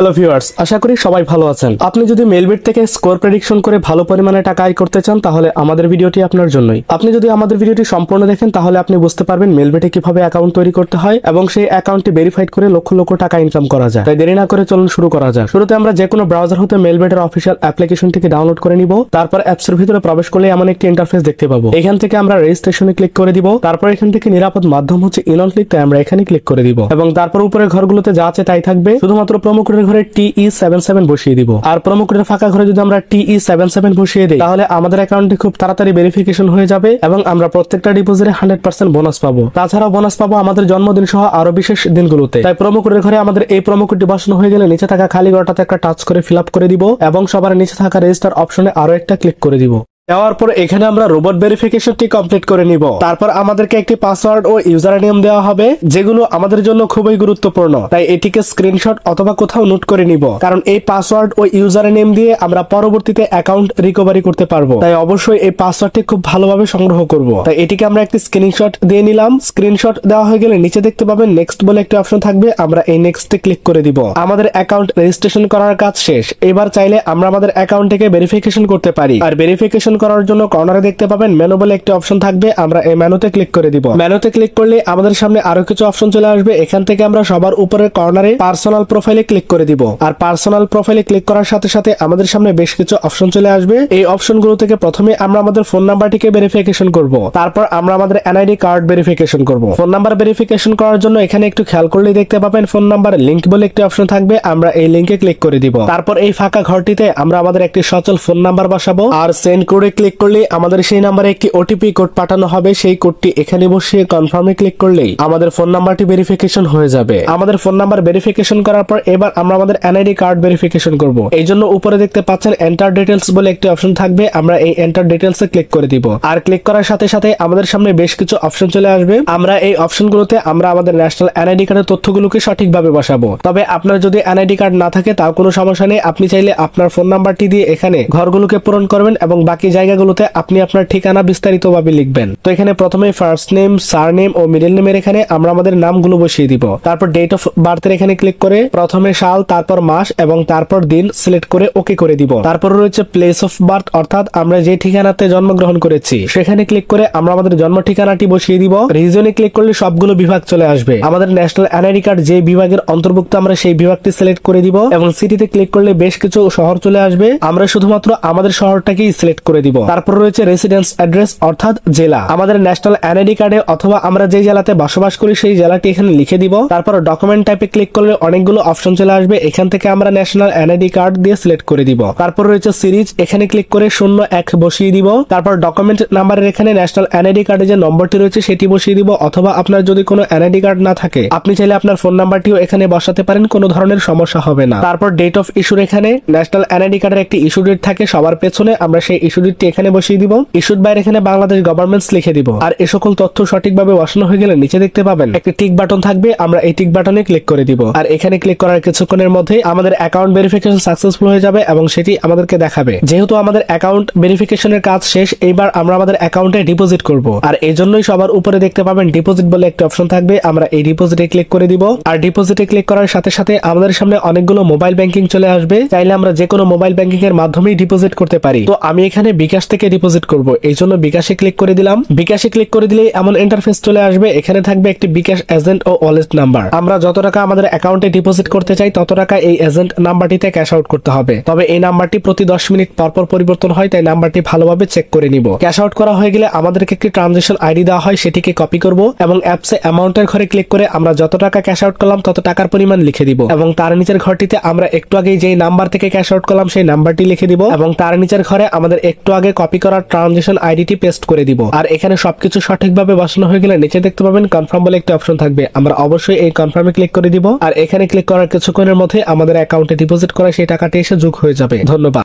Hello viewers আশা করি সবাই ভালো আছেন। আপনি যদি মেলবিট থেকে স্কোর প্রেডিকশন করে ভালো পরিমাণে টাকা আয় করতে চান, তাহলে আমাদের ভিডিওটি আপনার জন্যই। আপনি যদি আমাদের ভিডিওটি সম্পূর্ণ দেখেন, তাহলে আপনি বুঝতে পারবেন মেলবেটে কীভাবে অ্যাকাউন্ট তৈরি করতে হয় এবং সেই অ্যাকাউন্টটি ভেরিফাইড করে লক্ষ লক্ষ টাকা ইনকাম করা যায়। তাই দেরি না করে চলুন শুরু করা যাক। শুরুতে আমরা যে কোনো ব্রাউজার হতে মেলবেটের অফিসিয়াল অ্যাপ্লিকেশনটিকে ডাউনলোড করে নিব। তারপর অ্যাপসের ভিতরে প্রবেশ করলে এমন একটি ইন্টারফেস দেখতে পাবো। এখান থেকে আমরা রেজিস্ট্রেশনে ক্লিক করে দিব। তারপর এখান থেকে নিরাপদ মাধ্যম হচ্ছে ইনন ক্লিক তাই আমরা এখানে ক্লিক করে দিব। এবং তারপর উপরের ঘরগুলোতে যা আছে তাই থাকবে। শুধুমাত্র প্রোমো কোডের ঘরে টিই সেভেন সেভেন বসিয়ে দিব। আর প্রোমো কোডের ফাঁকা ঘরে যদি আমরা টিই সেভেন সেভেন বসিয়ে দিই, তাহলে আমাদের অ্যাকাউন্টটি খুব তাড়াতাড়ি ভেরিফিকেশন হয়ে যাবে এবং আমরা প্রত্যেকটা ডিপোজিটে হান্ড্রেড পার্সেন্ট বোনাস পাবো। তাছাড়াও বোনাস পাবো আমাদের জন্মদিন সহ আরও বিশেষ দিনগুলোতে। তাই প্রোমো কোডের ঘরে আমাদের এই প্রোমো কোডটি বসানো হয়ে গেলে নিচে থাকা খালি ঘরটাতে একটা টাচ করে ফিল আপ করে দিব এবং সবার নিচে থাকা রেজিস্টার অপশনে আরও একটা ক্লিক করে দিব। দেওয়ার পর এখানে আমরা রোবট ভেরিফিকেশনটি কমপ্লিট করে নিব। তারপর আমাদেরকে একটি পাসওয়ার্ড ও ইউজার নেম দেওয়া হবে, যেগুলো আমাদের জন্য খুবই গুরুত্বপূর্ণ। তাই এটিকে স্ক্রিনশট অথবা কোথাও নোট করে নিব, কারণ এই পাসওয়ার্ড ও ইউজার নেম দিয়ে আমরা পরবর্তীতে অ্যাকাউন্ট রিকভারি করতে পারব। তাই অবশ্যই এই পাসওয়ার্ডটি খুব ভালোভাবে সংগ্রহ করব। তাই এটিকে আমরা একটি স্ক্রিনশট দিয়ে নিলাম। স্ক্রিনশট দেওয়া হয়ে গেলে নিচে দেখতে পাবেন নেক্সট বলে একটি অপশন থাকবে, আমরা এই নেক্সটে ক্লিক করে দিব। আমাদের অ্যাকাউন্ট রেজিস্ট্রেশন করার কাজ শেষ। এবার চাইলে আমরা আমাদের অ্যাকাউন্টটিকে ভেরিফিকেশন করতে পারি। আর ভেরিফিকেশন করার জন্য কর্নারে দেখতে পাবেন মেনু বলে একটি অপশন থাকবে। আমরা এই মেনুতে ক্লিক করে দিব। মেনুতে ক্লিক করলে আমাদের সামনে আরও কিছু অপশন চলে আসবে। এখান থেকে আমরা সবার উপরে কর্নারে পার্সোনাল প্রোফাইলে ক্লিক করে দিব। আর পার্সোনাল প্রোফাইলে ক্লিক করার সাথে সাথে আমাদের সামনে বেশ কিছু অপশন চলে আসবে। এই অপশনগুলো থেকে প্রথমে আমরা আমাদের ফোন নাম্বারটিকে ভেরিফিকেশন করব। তারপর আমরা আমাদের এনআইডি কার্ড ভেরিফিকেশন করব। ফোন নাম্বার ভেরিফিকেশন করার জন্য এখানে একটু খেয়াল করলে দেখতে পাবেন ফোন নাম্বার লিংক বলে একটি অপশন থাকবে। আমরা এই লিংকে ক্লিক করে দিব। তারপর এই ফাঁকা ঘরটিতে আমরা আমাদের একটি সচল ফোন নাম্বার বসাবো। আর সেন্ড কোডে ক্লিক করলে আমাদের সেই নাম্বারে একটি ওটিপি কোড পাঠানো হবে। সেই কোডটি এখানে বসিয়ে কনফার্মে ক্লিক করলেই আমাদের ফোন নাম্বারটি ভেরিফিকেশন হয়ে যাবে। আমাদের ফোন নাম্বার ভেরিফিকেশন করার পর এবার আমরা আমাদের এনআইডি কার্ড ভেরিফিকেশন করব। এই জন্য উপরে দেখতে পাচ্ছেন এন্টার ডিটেলস বলে একটি অপশন থাকবে। আমরা এই এন্টার ডিটেলস ক্লিক করে দিব। আর ক্লিক করার সাথে সাথে আমাদের সামনে বেশ কিছু অপশন চলে আসবে। আমরা এই অপশনগুলোতে আমরা আমাদের ন্যাশনাল এনআইডি কার্ডের তথ্যগুলোকে সঠিকভাবে বসাবো। তবে আপনার যদি এনআইডি কার্ড না থাকে, তাও কোনো সমস্যা নেই। আপনি চাইলে আপনার ফোন নাম্বারটি দিয়ে এখানে ঘরগুলোকে পূরণ করবেন এবং বাকি জায়গাগুলোতে আপনি আপনার ঠিকানা বিস্তারিতভাবে লিখবেন। তো এখানে প্রথমে ফার্স্ট নেম সার নেম ও মিডল নেমের এখানে আমরা আমাদের নামগুলো বসিয়ে দিব। তারপর ডেট অফ বার্থের এখানে ক্লিক করে প্রথমে সাল, তারপর মাস এবং তারপর দিন সিলেক্ট করে ওকে করে দিব। তারপর রয়েছে প্লেস অফ বার্থ অর্থাৎ আমরা যে ঠিকানাতে জন্মগ্রহণ করেছি, সেখানে ক্লিক করে আমরা আমাদের জন্ম ঠিকানাটি বসিয়ে দিব। রিজনে ক্লিক করলে সবগুলো বিভাগ চলে আসবে। আমাদের ন্যাশনাল এনআইডি কার্ড যে বিভাগের অন্তর্ভুক্ত আমরা সেই বিভাগটি সিলেক্ট করে দিব এবং সিটিতে ক্লিক করলে বেশ কিছু শহর চলে আসবে। আমরা শুধুমাত্র আমাদের শহরটাকেই সিলেক্ট করে দিব। তারপর রয়েছে রেসিডেন্স অ্যাড্রেস অর্থাৎ জেলা। আমাদের ন্যাশনাল এনআইডি কার্ডে অথবা আমরা যে জেলাতে বসবাস করি, সেই জেলাটি এখানে লিখে দিব। তারপর ডকুমেন্ট টাইপে ক্লিক করলে অনেকগুলো অপশন চলে আসবে। এখান থেকে আমরা ন্যাশনাল এনআইডি কার্ড দিয়ে সিলেক্ট করে দিব। তারপর রয়েছে সিরিজ এখানে ক্লিক করে শূন্য এক বসিয়ে দিব। তারপর ডকুমেন্ট নাম্বারের এখানে ন্যাশনাল এনআইডি কার্ডে যে নম্বরটি রয়েছে, সেটি বসিয়ে দিব। অথবা আপনার যদি কোনো এনআইডি কার্ড না থাকে, আপনি চাইলে আপনার ফোন নাম্বারটিও এখানে বসাতে পারেন, কোনো ধরনের সমস্যা হবে না। তারপর ডেট অফ ইস্যুর এখানে ন্যাশনাল এনআইডি কার্ডের একটি ইস্যু ডেট থাকে, সবার পেছনে। আমরা সেই ইস্যু ডেটটি এখানে বসিয়ে দিব, ইস্যুড বাইরে এখানে বাংলাদেশ গভর্নমেন্টস লিখে দিব। আর এ সকল তথ্য সঠিকভাবে বসানো হয়ে গেলে নিচে দেখতে পাবেন, একটি টিক বাটন থাকবে, আমরা এই টিক বাটনে ক্লিক করে দিব। আর এখানে ক্লিক করার কিছুক্ষণের মধ্যে আমাদের অ্যাকাউন্ট ভেরিফিকেশন সাকসেসফুল হয়ে যাবে এবং সেটি আমাদেরকে দেখাবে। যেহেতু আমাদের অ্যাকাউন্ট ভেরিফিকেশনের কাজ শেষ, এইবার আমরা আমাদের অ্যাকাউন্টে ডিপোজিট করব। আর এই জন্যই সবার উপরে দেখতে পাবেন ডিপোজিট বলে একটি অপশন থাকবে, আমরা এই ডিপোজিটে ক্লিক করে দিব। আর ডিপোজিটে ক্লিক করার সাথে সাথে আমাদের সামনে অনেকগুলো মোবাইল ব্যাংকিং চলে আসবে। চাইলে আমরা যে কোনো মোবাইল ব্যাংকিং এর মাধ্যমেই ডিপোজিট করতে পারি। তো আমি এখানে বিকাশ থেকে ডিপোজিট করব। এই জন্য বিকাশে ক্লিক করে দিলাম। বিকাশে ক্লিক করে দিলে এমন ইন্টারফেস চলে আসবে। এখানে থাকবে একটি বিকাশ এজেন্ট ও ওয়ালেট নাম্বার আমরা যত টাকা আমাদের অ্যাকাউন্টে ডিপোজিট করতে চাই, তত টাকা এই এজেন্ট নাম্বারটিতে ক্যাশ আউট করতে হবে। তবে এই নাম্বারটি প্রতি দশ মিনিট পর পর পরিবর্তন হয়, তাই নাম্বারটি ভালোভাবে চেক করে নিব। ক্যাশ আউট করা হয়ে গেলে আমাদেরকে একটি ট্রানজেকশন আইডি দেওয়া হয়, সেটিকে কপি করব এবং অ্যাপসে অ্যামাউন্টের ঘরে ক্লিক করে আমরা যত টাকা ক্যাশ আউট করলাম, তত টাকার পরিমাণ লিখে দিব। এবং তার নিচের ঘরটিতে আমরা একটু আগে যেই নাম্বার থেকে ক্যাশ আউট করলাম, সেই নাম্বারটি লিখে দিব। এবং তার নিচের ঘরে আমাদের একটু আগে কপি করা ট্রানজেকশন আইডিটি পেস্ট করে দিব। আর এখানে সবকিছু সঠিকভাবে বসানো হয়ে গেলে নিচে দেখতে পাবেন কনফার্ম বলে একটি অপশন থাকবে। আমরা অবশ্যই এই কনফার্মে ক্লিক করে দিব। আর এখানে ক্লিক করার কিছুক্ষণের মধ্যে আমাদের অ্যাকাউন্টে ডিপোজিট করা সেই টাকাটি এসে যোগ হয়ে যাবে। ধন্যবাদ।